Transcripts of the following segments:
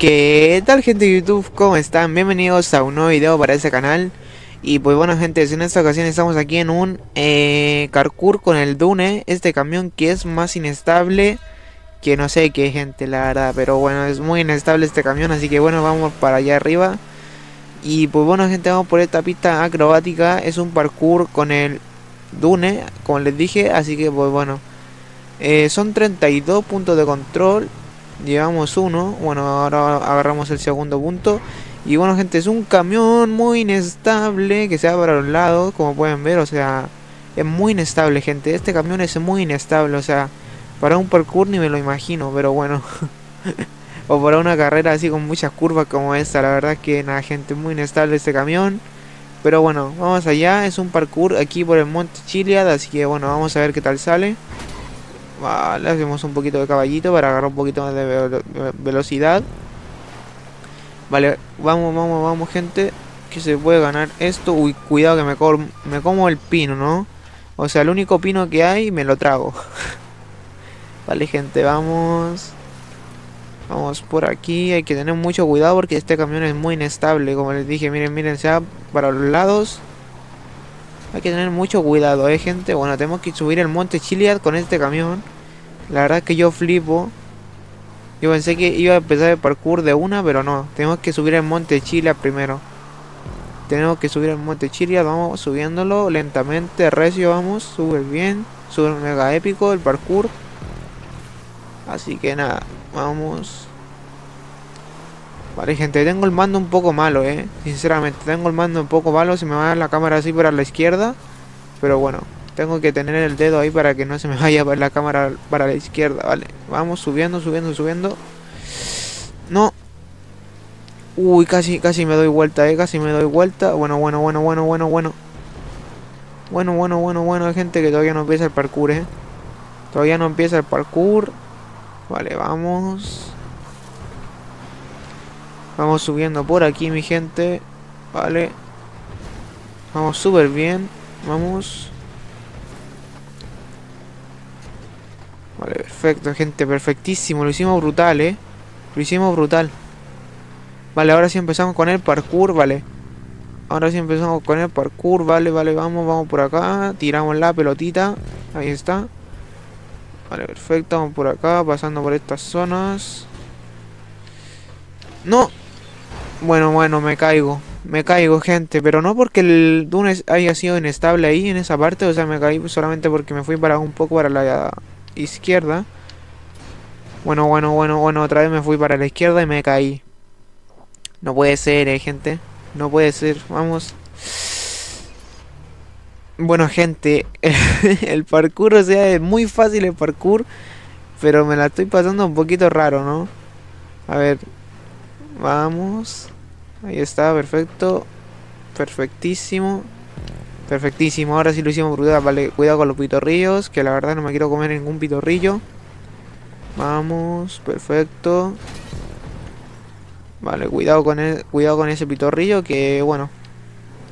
¿Qué tal gente de YouTube? ¿Cómo están? Bienvenidos a un nuevo video para este canal. Y pues bueno gente, en esta ocasión estamos aquí en un eh, Carcour con el Dune Este camión que es más inestable que no sé qué gente la verdad. Pero bueno, es muy inestable este camión Así que bueno, vamos para allá arriba. Y pues bueno gente, vamos por esta pista acrobática. Es un parkour con el Dune, como les dije Así que pues bueno. Eh, Son 32 puntos de control Llevamos uno. Bueno, ahora agarramos el segundo punto. Y bueno, gente, es un camión muy inestable que se va para los lados, como pueden ver. O sea, es muy inestable, gente. Este camión es muy inestable. O sea, para un parkour ni me lo imagino, pero bueno. o para una carrera así con muchas curvas como esta. La verdad que nada, gente, muy inestable este camión. Pero bueno, vamos allá. Es un parkour aquí por el Monte Chiliad. Así que bueno, vamos a ver qué tal sale. Vale, hacemos un poquito de caballito para agarrar un poquito más de velocidad. Vale, vamos, vamos, vamos, gente. Que se puede ganar esto. Uy, cuidado que me, me como el pino, ¿no? O sea, el único pino que hay me lo trago. vale, gente, vamos. Vamos por aquí. Hay que tener mucho cuidado porque este camión es muy inestable. Como les dije, miren, miren, sea para los lados. Hay que tener mucho cuidado, eh, gente. Bueno, tenemos que subir el monte Chiliad con este camión. La verdad es que yo flipo. Yo pensé que iba a empezar el parkour de una, pero no. Tenemos que subir el monte Chiliad primero. Tenemos que subir el monte Chiliad. Vamos subiéndolo lentamente, recio, vamos. Sube bien. Sube mega épico el parkour. Así que nada, vamos. Vale, gente, tengo el mando un poco malo, eh. Sinceramente, tengo el mando un poco malo. Se me va la cámara así para la izquierda. Pero bueno, tengo que tener el dedo ahí para que no se me vaya la cámara para la izquierda, vale. Vamos subiendo, subiendo, subiendo. No. Uy, casi, casi me doy vuelta, eh. Casi me doy vuelta. Bueno, bueno, bueno, bueno, bueno, bueno. Bueno, bueno, bueno, bueno, gente, que todavía no empieza el parkour, eh. Todavía no empieza el parkour. Vale, vamos. Vamos subiendo por aquí, mi gente. Vale. Vamos súper bien. Vamos. Vale, perfecto, gente. Perfectísimo. Lo hicimos brutal, ¿eh? Lo hicimos brutal. Vale, ahora sí empezamos con el parkour, vale. Ahora sí empezamos con el parkour, vale, vale, vamos, vamos por acá. Tiramos la pelotita. Ahí está. Vale, perfecto, vamos por acá, pasando por estas zonas. ¡No! Bueno, bueno, me caigo. Me caigo, gente. Pero no porque el Dune haya sido inestable ahí, en esa parte. O sea, me caí solamente porque me fui para un poco para la izquierda. Bueno, bueno, bueno, bueno. Otra vez me fui para la izquierda y me caí. No puede ser, eh, gente. No puede ser. Vamos. Bueno, gente. el parkour, o sea, es muy fácil el parkour. Pero me la estoy pasando un poquito raro, ¿no? A ver, Vamos. Ahí está, perfecto. Perfectísimo. Perfectísimo. Ahora sí lo hicimos brutal. Vale, cuidado con los pitorrillos. Que la verdad no me quiero comer ningún pitorrillo. Vamos, perfecto. Vale, cuidado con, el, cuidado con ese pitorrillo. Que bueno.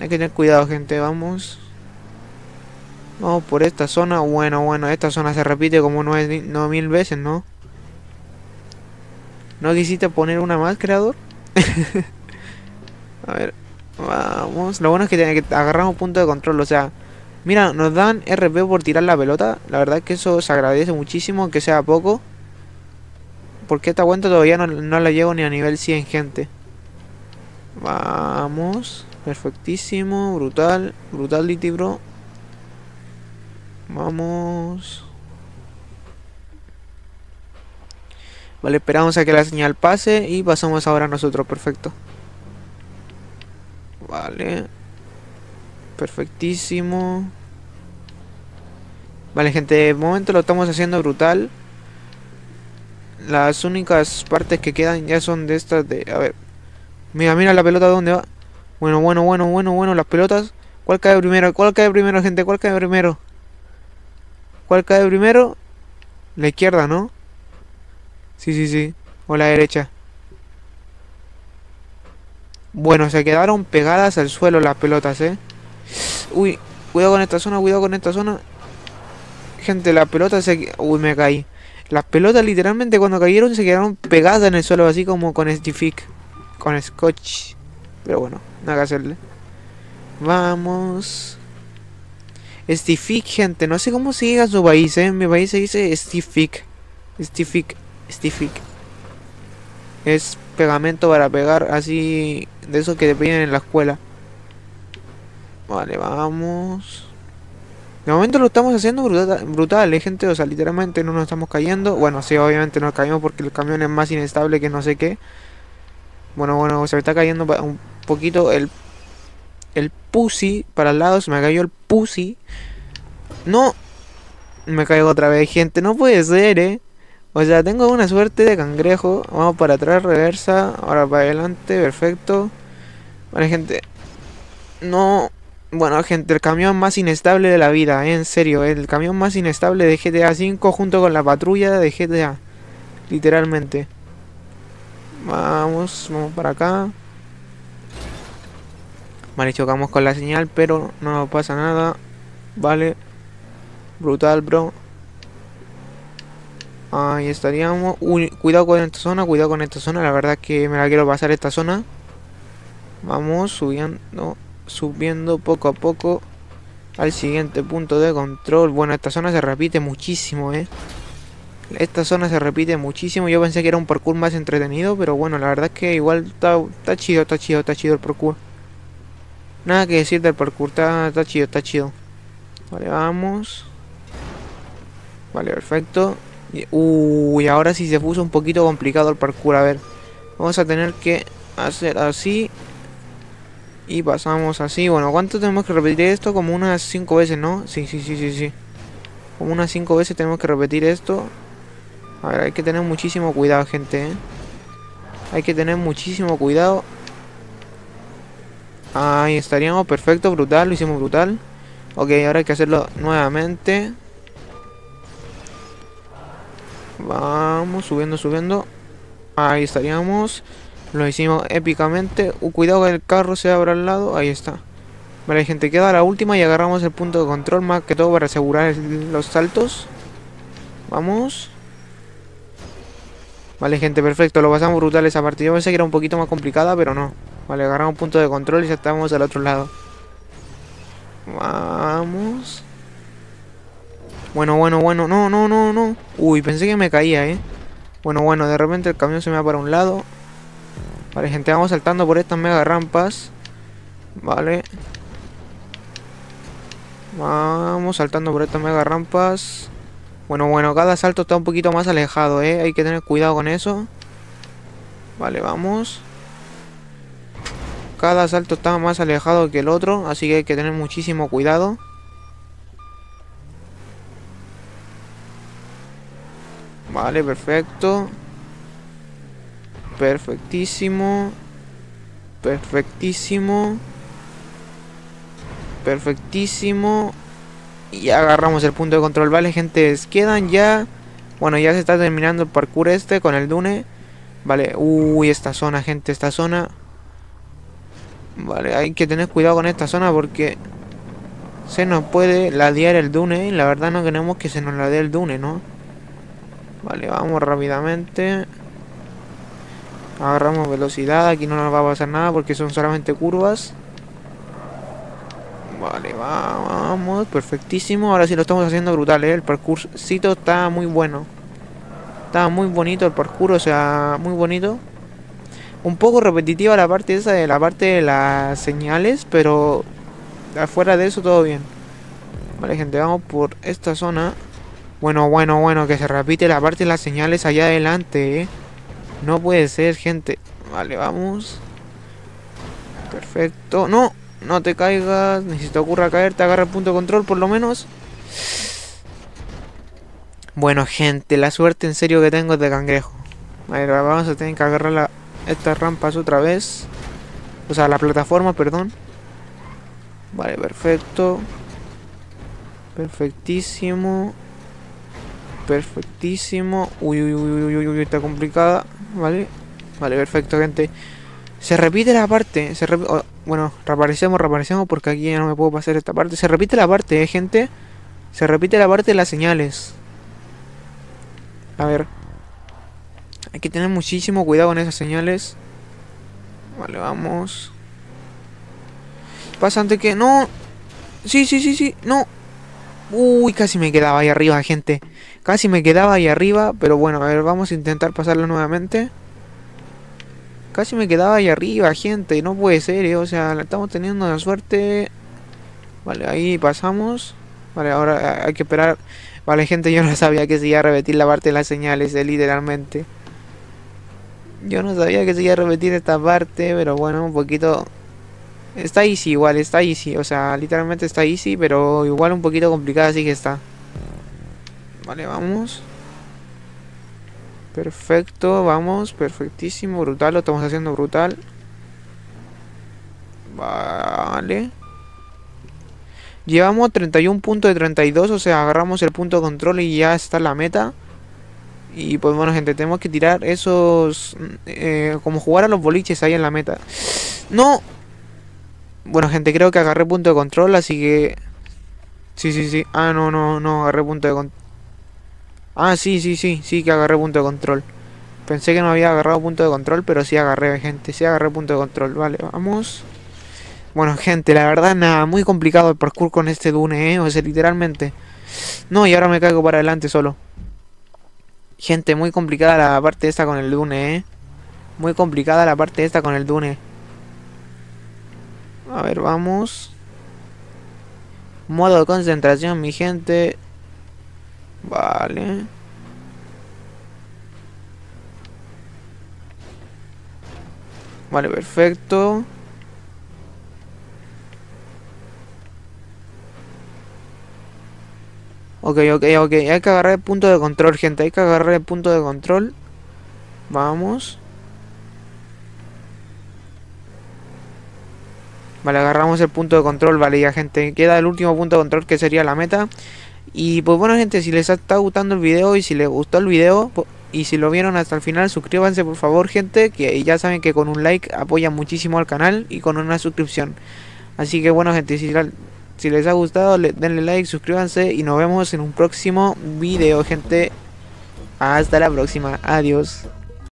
Hay que tener cuidado, gente. Vamos. Vamos por esta zona. Bueno, bueno, esta zona se repite como nueve, no mil veces, ¿no? ¿No quisiste poner una más, creador? a ver, vamos. Lo bueno es que, tiene que agarramos punto de control, o sea... Mira, nos dan RP por tirar la pelota. La verdad es que eso se agradece muchísimo, que sea poco. Porque esta cuenta todavía no, la llevo ni a nivel 100, gente. Vamos. Perfectísimo. Brutal. Brutality, bro. Vamos. Vale, esperamos a que la señal pase y pasamos ahora nosotros, perfecto. Vale. Perfectísimo. Vale, gente, de momento lo estamos haciendo brutal. Las únicas partes que quedan ya son de estas de... A ver. Mira, mira la pelota dónde va. Bueno, bueno, bueno, bueno, bueno, las pelotas. ¿Cuál cae primero? ¿Cuál cae primero, gente? ¿Cuál cae primero? ¿Cuál cae primero? La izquierda, ¿no? Sí, sí, sí. O la derecha. Bueno, se quedaron pegadas al suelo las pelotas, ¿eh? Uy, cuidado con esta zona, cuidado con esta zona. Gente, la pelota se... Uy, me caí. Las pelotas literalmente cuando cayeron se quedaron pegadas en el suelo, así como con Stific. Con Scotch. Pero bueno, nada que hacerle. Vamos. Stific, gente. No sé cómo se diga su país, ¿eh? En mi país se dice Stific. Stific. Stific. Es pegamento para pegar así de eso que te piden en la escuela. Vale, vamos. De momento lo estamos haciendo brutal, ¿eh, gente. O sea, literalmente no nos estamos cayendo. Bueno, sí, obviamente nos caímos porque el camión es más inestable que no sé qué. Bueno, bueno, se me está cayendo un poquito el, el pussy para el lado. Se me cayó el pussy. No. Me caigo otra vez, gente. No puede ser, ¿eh? O sea, tengo una suerte de cangrejo. Vamos para atrás, reversa. Ahora para adelante, perfecto. Vale, gente. No, bueno, gente, el camión más inestable de la vida, ¿eh? en serio, el camión más inestable de GTA V junto con la patrulla de GTA. Literalmente. Vamos, vamos para acá. Vale, chocamos con la señal, pero no pasa nada. Vale. Brutal, bro. Ahí estaríamos. cuidado con esta zona, cuidado con esta zona. La verdad es que me la quiero pasar esta zona. Vamos subiendo subiendo poco a poco al siguiente punto de control. Bueno, esta zona se repite muchísimo, ¿eh? Esta zona se repite muchísimo. Yo pensé que era un parkour más entretenido, pero bueno, la verdad es que igual está, chido, está chido, está chido el parkour. Nada que decir del parkour, está chido, está chido. Vale, vamos. Vale, perfecto. Uy, ahora sí se puso un poquito complicado el parkour. A ver, vamos a tener que hacer así y pasamos así. Bueno, ¿cuánto tenemos que repetir esto? Como unas 5 veces, ¿no? Sí, sí, sí, sí, sí. Como unas 5 veces tenemos que repetir esto. A ver, hay que tener muchísimo cuidado, gente, ¿eh? Hay que tener muchísimo cuidado. Ahí estaríamos, perfecto, brutal, lo hicimos brutal. Ok, ahora hay que hacerlo nuevamente. Vamos, subiendo, subiendo. Ahí estaríamos. Lo hicimos épicamente. Uh, cuidado que el carro se abra al lado. Ahí está. Vale, gente, queda la última y agarramos el punto de control más que todo para asegurar los saltos. Vamos. Vale, gente, perfecto. Lo pasamos brutal esa partida. Yo pensé que era un poquito más complicada, pero no. Vale, agarramos punto de control y ya estamos al otro lado. Vamos. Bueno, bueno, bueno. No, no, no, no. Uy, pensé que me caía, eh. Bueno, bueno, de repente el camión se me va para un lado. Vale, gente, vamos saltando por estas mega rampas. Vale. Vamos saltando por estas mega rampas. Bueno, bueno, cada salto está un poquito más alejado, ¿eh? Hay que tener cuidado con eso. Vale, vamos. Cada salto está más alejado que el otro, así que hay que tener muchísimo cuidado. Vale, perfecto. Perfectísimo. Perfectísimo. Perfectísimo. Y agarramos el punto de control. Vale, gente. Quedan ya... Bueno, ya se está terminando el parkour este con el Dune. Vale. Uy, esta zona, gente. Esta zona... Vale, hay que tener cuidado con esta zona porque... Se nos puede ladear el Dune. Y la verdad no queremos que se nos ladee el Dune, ¿no? Vale, vamos rápidamente. Agarramos velocidad, aquí no nos va a pasar nada porque son solamente curvas. Vale, vamos, perfectísimo. Ahora sí lo estamos haciendo brutal, ¿eh? El parkourcito está muy bueno. Está muy bonito el parkour, o sea, muy bonito. Un poco repetitiva la parte esa de la parte de las señales, pero afuera de eso todo bien. Vale, gente, vamos por esta zona. Bueno, bueno, bueno, que se repite la parte de las señales allá adelante, ¿eh? No puede ser, gente. Vale, vamos. Perfecto. No, no te caigas. Ni si te ocurra caer, te agarra el punto de control por lo menos. Bueno, gente, la suerte en serio que tengo es de cangrejo. Vale, vamos a tener que agarrar estas rampas otra vez. O sea, la plataforma, perdón. Vale, perfecto. Perfectísimo. Perfectísimo. Uy, uy, uy, uy, uy, está complicada. Vale. Vale, perfecto, gente. Se repite la parte. Se bueno, reaparecemos, reaparecemos porque aquí ya no me puedo pasar esta parte. Se repite la parte, eh, gente. Se repite la parte de las señales. A ver. Hay que tener muchísimo cuidado con esas señales. Vale, vamos. Pasa antes que... ¡No! Sí, sí, sí, sí. ¡No! Uy, casi me quedaba ahí arriba, gente. Casi me quedaba ahí arriba. Pero bueno, a ver, vamos a intentar pasarlo nuevamente. Casi me quedaba ahí arriba, gente. No puede ser, ¿eh? O sea, estamos teniendo la suerte. Vale, ahí pasamos. Vale, ahora hay que esperar. Vale, gente, yo no sabía que se iba a repetir la parte de las señales, eh, literalmente. Yo no sabía que se iba a repetir esta parte, pero bueno, un poquito... Está easy igual, está easy. O sea, literalmente está easy, pero igual un poquito complicada sí que está. Vale, vamos. Perfecto, vamos, perfectísimo, brutal, lo estamos haciendo brutal. Vale. Llevamos 31 puntos de 32, o sea, agarramos el punto de control y ya está la meta. Y pues bueno, gente, tenemos que tirar esos... Eh, como jugar a los boliches ahí en la meta. ¡No! Bueno, gente, creo que agarré punto de control, así que... Sí, sí, sí. Ah, no, no, no, agarré punto de control. Ah, sí, sí, sí, sí que agarré punto de control. Pensé que no había agarrado punto de control, pero sí agarré, gente. Sí agarré punto de control. Vale, vamos. Bueno, gente, la verdad, nada, muy complicado el parkour con este Dune, ¿eh? O sea, literalmente. No, y ahora me caigo para adelante solo. Gente, muy complicada la parte esta con el Dune, ¿eh? Muy complicada la parte esta con el Dune. A ver, vamos. Modo de concentración, mi gente. Vale. Vale, perfecto. Ok, ok, ok. Hay que agarrar el punto de control, gente. Hay que agarrar el punto de control. Vamos. Vale, agarramos el punto de control. Vale, ya, gente. Queda el último punto de control que sería la meta. Y pues bueno gente, si les está gustando el video y si les gustó el video y si lo vieron hasta el final, suscríbanse por favor gente, que ya saben que con un like apoyan muchísimo al canal y con una suscripción. Así que bueno gente, si, si les ha gustado, denle like, suscríbanse y nos vemos en un próximo video gente. Hasta la próxima, adiós.